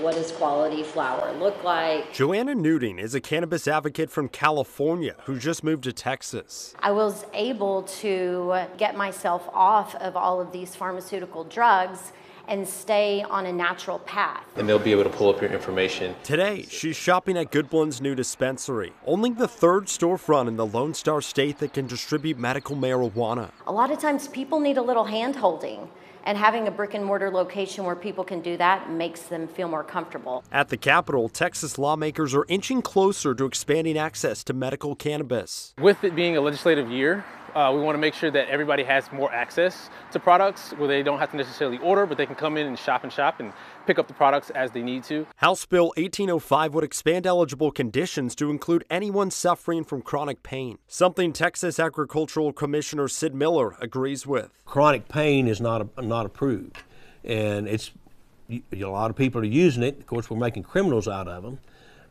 What does quality flower look like? Joanna Newton is a cannabis advocate from California who just moved to Texas. I was able to get myself off of all of these pharmaceutical drugs and stay on a natural path. And they'll be able to pull up your information. Today, she's shopping at Goodblend's new dispensary, only the third storefront in the Lone Star State that can distribute medical marijuana. A lot of times people need a little hand holding. And having a brick and mortar location where people can do that makes them feel more comfortable. At the Capitol, Texas lawmakers are inching closer to expanding access to medical cannabis. With it being a legislative year, uh, we want to make sure that everybody has more access to products where they don't have to necessarily order, but they can come in and shop and shop and pick up the products as they need to. House Bill 1805 would expand eligible conditions to include anyone suffering from chronic pain, something Texas Agricultural Commissioner Sid Miller agrees with. Chronic pain is not a, not approved, and it's a lot of people are using it. Of course, we're making criminals out of them.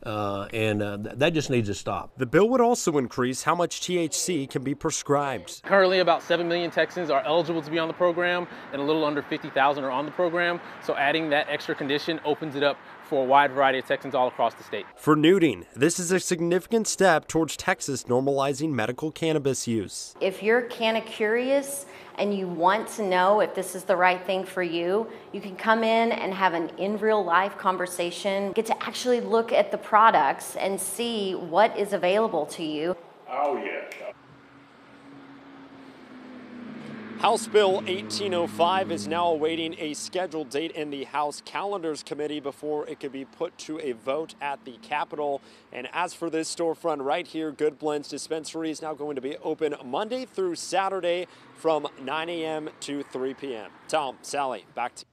Uh, and uh, th- that just needs to stop. The bill would also increase how much THC can be prescribed. Currently, about 7 million Texans are eligible to be on the program, and a little under 50,000 are on the program. So, adding that extra condition opens it up for a wide variety of Texans all across the state. For Newton, this is a significant step towards Texas normalizing medical cannabis use. If you're kind of curious, and you want to know if this is the right thing for you, you can come in and have an in real life conversation, get to actually look at the products and see what is available to you. Oh, yeah. House Bill 1805 is now awaiting a scheduled date in the House Calendars Committee before it could be put to a vote at the Capitol. And as for this storefront right here, Goodblend's Dispensary is now going to be open Monday through Saturday from 9 a.m. to 3 p.m. Tom, Sally, back to